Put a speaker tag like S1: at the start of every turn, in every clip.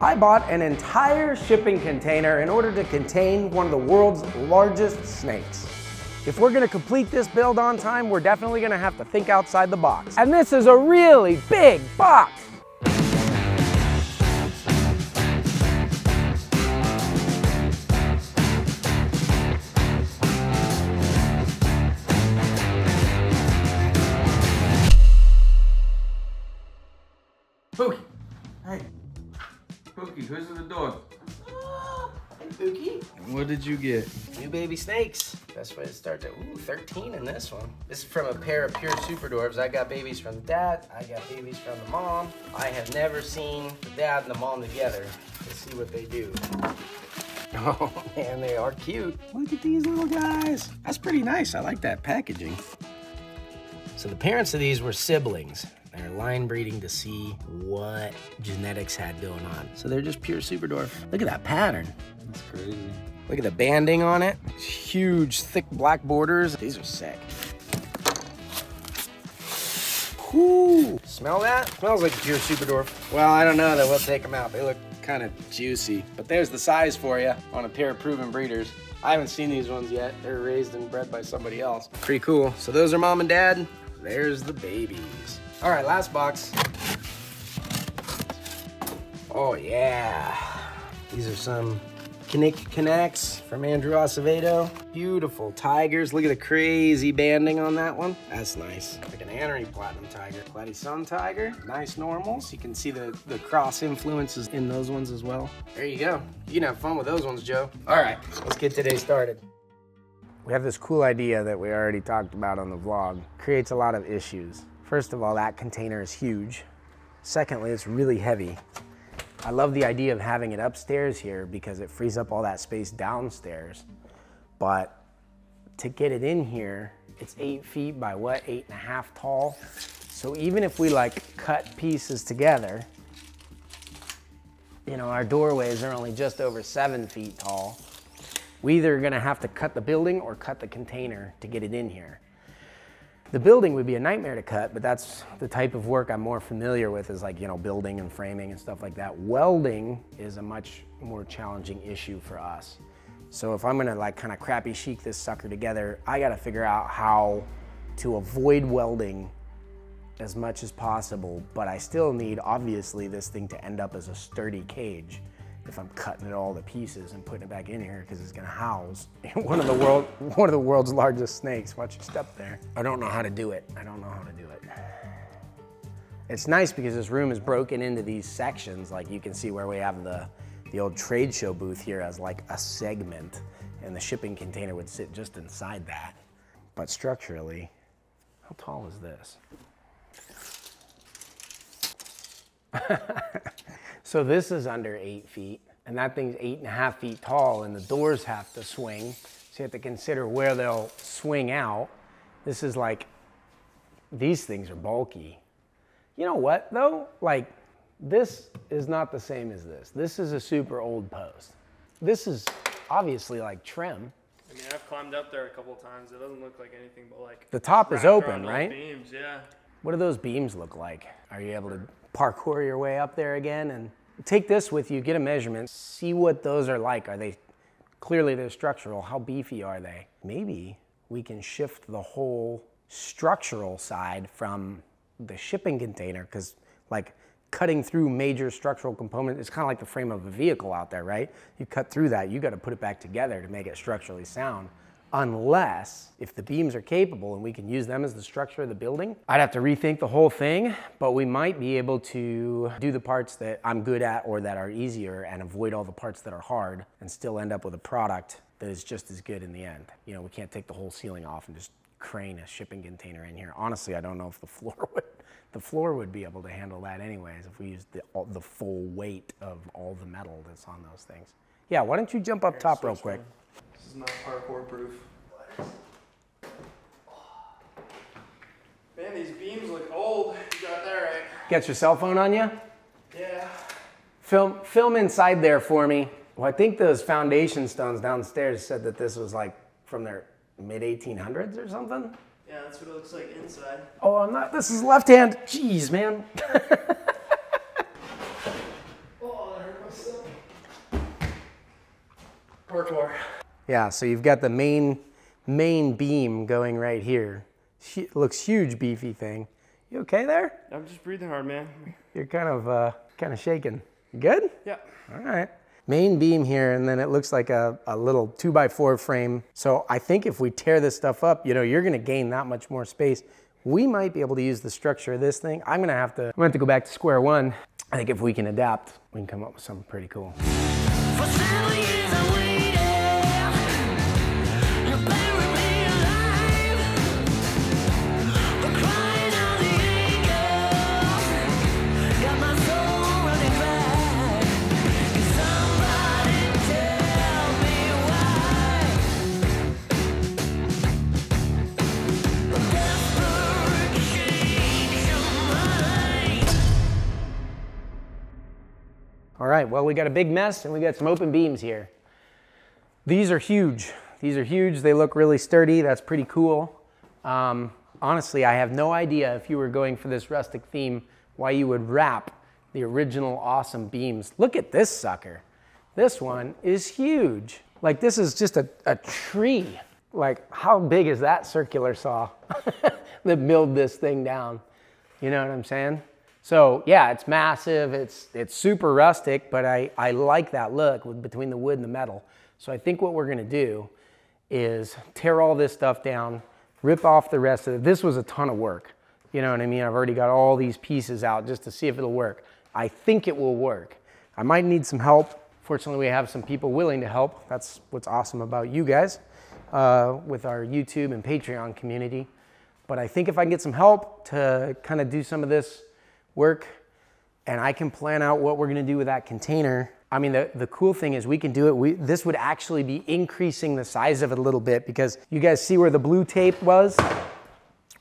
S1: I bought an entire shipping container in order to contain one of the world's largest snakes. If we're gonna complete this build on time, we're definitely gonna have to think outside the box. And this is a really big box.
S2: Pookie! Hey! Pookie, who's at the door?
S1: Hey, Pookie.
S2: What did you get?
S1: New baby snakes. Best way to start to, ooh, 13 in this one. This is from a pair of pure super dwarves. I got babies from the dad, I got babies from the mom. I have never seen the dad and the mom together. Let's see what they do. Oh man, they are cute. Look at these little guys. That's pretty nice. I like that packaging. So the parents of these were siblings. They're line breeding to see what genetics had going on. So they're just pure super dwarf. Look at that pattern.
S2: That's crazy.
S1: Look at the banding on it. Huge, thick black borders. These are sick. Ooh, smell that? Smells like a pure super dwarf. Well, I don't know that we'll take them out. They look kind of juicy. But there's the size for you on a pair of proven breeders. I haven't seen these ones yet. They're raised and bred by somebody else. Pretty cool. So those are mom and dad. There's the babies. All right, last box. Oh yeah. These are some Knick Connects from Andrew Acevedo. Beautiful tigers. Look at the crazy banding on that one. That's nice. Like an Anery Platinum Tiger. Platy Sun Tiger. Nice normals. You can see the, the cross influences in those ones as well. There you go. You can have fun with those ones, Joe. All right, let's get today started. We have this cool idea that we already talked about on the vlog. Creates a lot of issues. First of all, that container is huge. Secondly, it's really heavy. I love the idea of having it upstairs here because it frees up all that space downstairs. But to get it in here, it's eight feet by what, eight and a half tall. So even if we like cut pieces together, you know, our doorways are only just over seven feet tall. We either are gonna have to cut the building or cut the container to get it in here. The building would be a nightmare to cut, but that's the type of work I'm more familiar with is like, you know, building and framing and stuff like that. Welding is a much more challenging issue for us. So if I'm gonna like kind of crappy chic this sucker together, I gotta figure out how to avoid welding as much as possible, but I still need, obviously, this thing to end up as a sturdy cage if I'm cutting it all to pieces and putting it back in here because it's gonna house one of the world one of the world's largest snakes. Watch your step there. I don't know how to do it. I don't know how to do it. It's nice because this room is broken into these sections. Like you can see where we have the the old trade show booth here as like a segment, and the shipping container would sit just inside that. But structurally, how tall is this? So this is under eight feet, and that thing's eight and a half feet tall, and the doors have to swing. So you have to consider where they'll swing out. This is like, these things are bulky. You know what though? Like, this is not the same as this. This is a super old post. This is obviously like trim.
S3: I mean, I've climbed up there a couple of times. It doesn't look like anything but like
S1: The top is open, right?
S3: Beams, yeah.
S1: What do those beams look like? Are you able to parkour your way up there again? And take this with you, get a measurement, see what those are like. Are they clearly they're structural? How beefy are they? Maybe we can shift the whole structural side from the shipping container because like cutting through major structural components it's kind of like the frame of a vehicle out there right you cut through that you got to put it back together to make it structurally sound unless if the beams are capable and we can use them as the structure of the building. I'd have to rethink the whole thing, but we might be able to do the parts that I'm good at or that are easier and avoid all the parts that are hard and still end up with a product that is just as good in the end. You know, we can't take the whole ceiling off and just crane a shipping container in here. Honestly, I don't know if the floor would the floor would be able to handle that anyways if we used the, all, the full weight of all the metal that's on those things. Yeah, why don't you jump up top real quick?
S3: This is not parkour proof. Man, these beams look old. You got that right.
S1: Get your cell phone on you?
S3: Yeah.
S1: Film, film inside there for me. Well, I think those foundation stones downstairs said that this was like from their mid 1800s or something.
S3: Yeah, that's what it looks like inside.
S1: Oh, I'm not. This is left hand. Jeez, man.
S3: Oh, that hurt my Parkour.
S1: Yeah, so you've got the main main beam going right here. Hu- looks huge, beefy thing. You okay there?
S3: I'm just breathing hard, man.
S1: You're kind of uh, kind of shaking. Good?
S3: Yeah.
S1: All right. Main beam here, and then it looks like a, a little two by four frame. So I think if we tear this stuff up, you know, you're gonna gain that much more space. We might be able to use the structure of this thing. I'm gonna have to, I'm gonna have to go back to square one. I think if we can adapt, we can come up with something pretty cool. Right, well, we got a big mess and we got some open beams here. These are huge. These are huge. They look really sturdy. That's pretty cool. Um, honestly, I have no idea if you were going for this rustic theme, why you would wrap the original awesome beams. Look at this sucker. This one is huge. Like this is just a, a tree. Like how big is that circular saw that milled this thing down? You know what I'm saying? So yeah, it's massive. It's it's super rustic, but I I like that look with between the wood and the metal. So I think what we're gonna do is tear all this stuff down, rip off the rest of it. This was a ton of work. You know what I mean? I've already got all these pieces out just to see if it'll work. I think it will work. I might need some help. Fortunately, we have some people willing to help. That's what's awesome about you guys uh, with our YouTube and Patreon community. But I think if I can get some help to kind of do some of this work and I can plan out what we're gonna do with that container. I mean, the, the cool thing is we can do it. We, this would actually be increasing the size of it a little bit because you guys see where the blue tape was?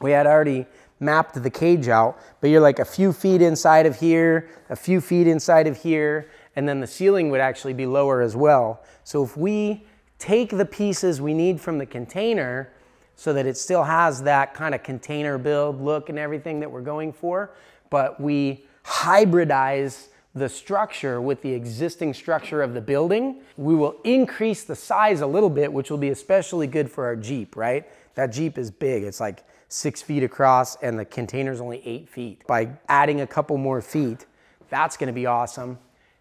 S1: We had already mapped the cage out, but you're like a few feet inside of here, a few feet inside of here, and then the ceiling would actually be lower as well. So if we take the pieces we need from the container so that it still has that kind of container build look and everything that we're going for, but we hybridize the structure with the existing structure of the building, we will increase the size a little bit, which will be especially good for our Jeep, right? That Jeep is big. It's like six feet across and the container's only eight feet. By adding a couple more feet, that's gonna be awesome.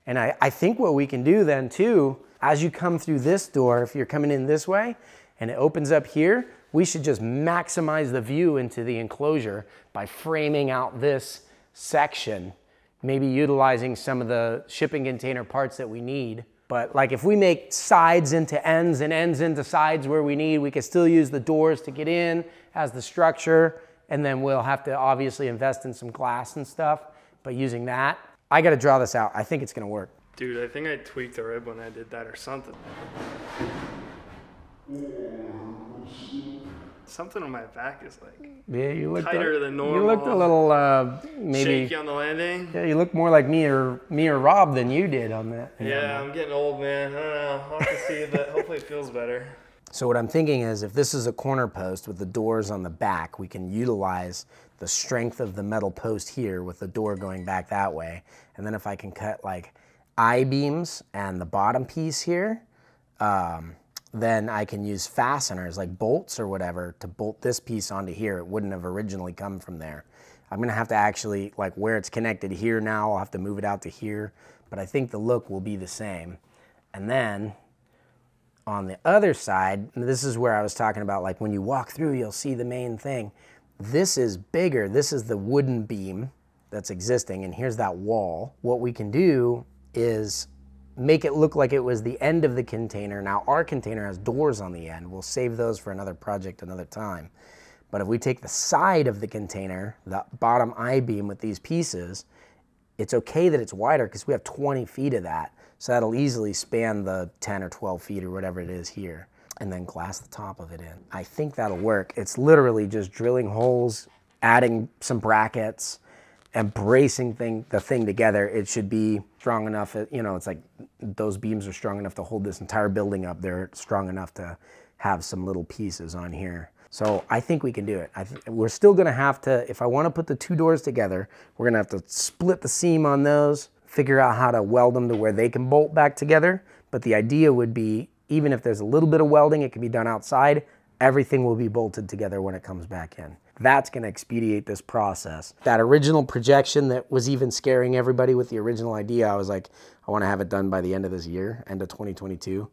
S1: And I, I think what we can do then too, as you come through this door, if you're coming in this way and it opens up here, we should just maximize the view into the enclosure by framing out this section, maybe utilizing some of the shipping container parts that we need. But like if we make sides into ends and ends into sides where we need, we can still use the doors to get in as the structure. And then we'll have to obviously invest in some glass and stuff. But using that, I got to draw this out. I think it's going to work.
S3: Dude, I think I tweaked the rib when I did that or something. Something on my back is like
S1: Yeah, you looked
S3: Tighter
S1: a,
S3: than normal.
S1: You looked a little uh, maybe.
S3: shaky on the landing.
S1: Yeah, you look more like me or me or Rob than you did on that.
S3: Yeah, I'm getting old, man. I don't know. I'll have to see, but hopefully it feels better.
S1: So what I'm thinking is if this is a corner post with the doors on the back, we can utilize the strength of the metal post here with the door going back that way. And then if I can cut like I-beams and the bottom piece here, um, then I can use fasteners like bolts or whatever to bolt this piece onto here. It wouldn't have originally come from there. I'm gonna have to actually, like where it's connected here now, I'll have to move it out to here, but I think the look will be the same. And then on the other side, this is where I was talking about like when you walk through, you'll see the main thing. This is bigger. This is the wooden beam that's existing, and here's that wall. What we can do is make it look like it was the end of the container. Now, our container has doors on the end. We'll save those for another project another time. But if we take the side of the container, the bottom I beam with these pieces, it's okay that it's wider because we have 20 feet of that. So that'll easily span the 10 or 12 feet or whatever it is here. And then glass the top of it in. I think that'll work. It's literally just drilling holes, adding some brackets, and bracing thing, the thing together. It should be strong enough. uh, You know, it's like those beams are strong enough to hold this entire building up. They're strong enough to have some little pieces on here. So I think we can do it. We're still gonna have to, if I wanna put the two doors together, we're gonna have to split the seam on those, figure out how to weld them to where they can bolt back together. But the idea would be Even if there's a little bit of welding, it can be done outside. Everything will be bolted together when it comes back in. That's going to expedite this process. That original projection that was even scaring everybody with the original idea, I was like, I want to have it done by the end of this year, end of 2022.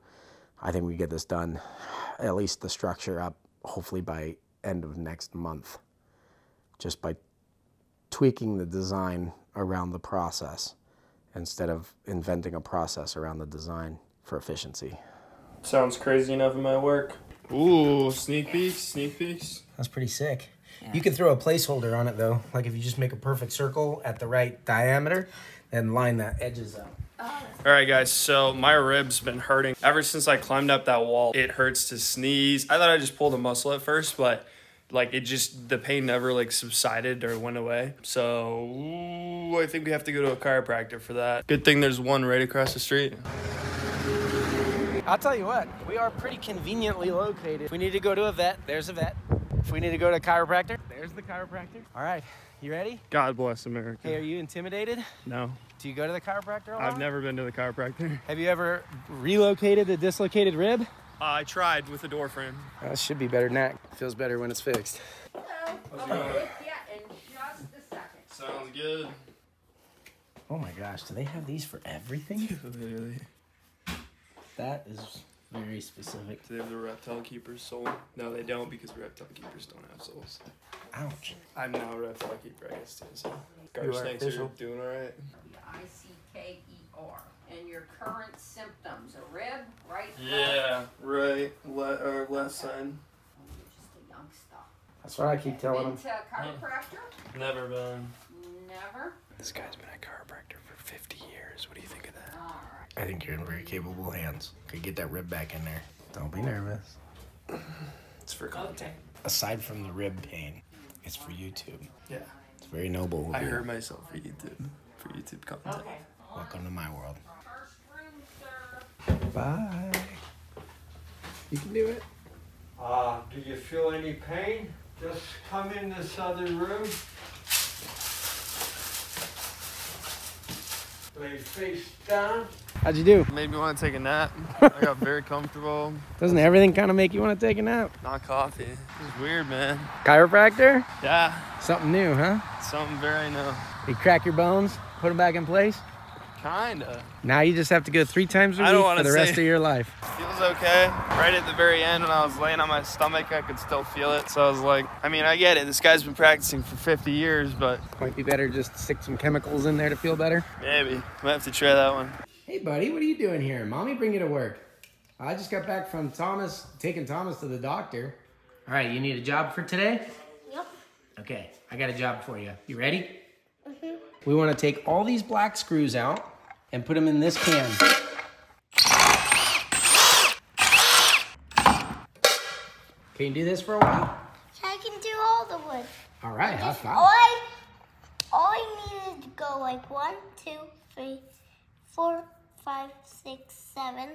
S1: I think we get this done, at least the structure up, hopefully by end of next month, just by tweaking the design around the process instead of inventing a process around the design for efficiency.
S3: Sounds crazy enough in my work. Ooh, sneak peeks, sneak peeks.
S1: That's pretty sick. You can throw a placeholder on it though. Like if you just make a perfect circle at the right diameter and line the edges up.
S3: All right, guys. So my ribs been hurting ever since I climbed up that wall. It hurts to sneeze. I thought I just pulled a muscle at first, but like it just the pain never like subsided or went away. So ooh, I think we have to go to a chiropractor for that. Good thing there's one right across the street.
S1: I'll tell you what, we are pretty conveniently located. If we need to go to a vet, there's a vet. If we need to go to a chiropractor, there's the chiropractor. All right, you ready?
S3: God bless America.
S1: Hey, are you intimidated?
S3: No,
S1: Do you go to the chiropractor a lot?
S3: I've never been to the chiropractor.
S1: Have you ever relocated a dislocated rib?
S3: I tried with a door frame.
S1: That should be better than that. Feels better when it's fixed.
S4: I'll be with you in just a second.
S3: Sounds good.
S1: Oh my gosh, do they have these for everything?
S3: Literally.
S1: that is very specific.
S3: Do they have the reptile keeper's soul? No, they don't because reptile keepers don't have souls.
S1: Ouch.
S3: I'm now a reptile keeper, I guess, too. So,
S1: You
S3: garter
S1: are
S3: snakes are
S1: official.
S3: doing all right.
S4: I C K E R. And your current symptoms: a rib, right? left?
S3: Yeah, right. Le- or left side.
S4: Oh, you're just a youngster.
S1: That's what I keep telling
S4: Been
S1: them.
S4: to a chiropractor?
S3: Never been.
S4: Never.
S3: This guy's been a chiropractor for 50 years. What do you think of that?
S4: All right.
S1: I think you're in very capable hands. Could get that rib back in there. Don't be nervous.
S3: It's for content.
S1: Aside from the rib pain, it's for YouTube.
S3: Yeah.
S1: It's very noble.
S3: I
S1: you.
S3: hurt myself for YouTube. For YouTube content.
S4: Okay.
S1: Welcome to my world.
S4: First room, sir.
S1: Bye. You can do it.
S5: Uh, do you feel any pain? Just come in this other room. Lay face down.
S1: How'd you do?
S3: Made me want to take a nap. I got very comfortable.
S1: Doesn't everything kind of make you want to take a nap?
S3: Not coffee. It's weird, man.
S1: Chiropractor?
S3: Yeah.
S1: Something new, huh?
S3: Something very new.
S1: You crack your bones, put them back in place.
S3: Kinda.
S1: Now you just have to go three times a
S3: I
S1: week for the rest of your life.
S3: Feels okay. Right at the very end, when I was laying on my stomach, I could still feel it. So I was like, I mean, I get it. This guy's been practicing for 50 years, but
S1: Might be better just to stick some chemicals in there to feel better.
S3: maybe. Might have to try that one.
S1: Hey, buddy, what are you doing here? Mommy bring you to work. I just got back from Thomas, taking Thomas to the doctor. All right, you need a job for today?
S6: Yep.
S1: Okay, I got a job for you. You ready? Mhm. We want to take all these black screws out and put them in this can. Can you do this for a while?
S6: I can do all the wood.
S1: All right, high
S6: All
S1: five.
S6: I, all I need is to go like one, two, three, four, five, six, seven,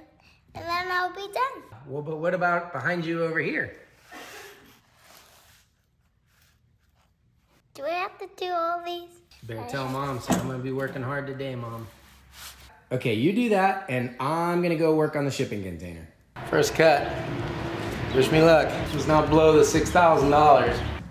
S6: and then I'll be done.
S1: Well, but what about behind you over here?
S6: Do I have to do all these?
S1: Better tell mom, so I'm gonna be working hard today, mom. Okay, you do that, and I'm gonna go work on the shipping container. First cut. Wish me luck. Just not blow the $6,000.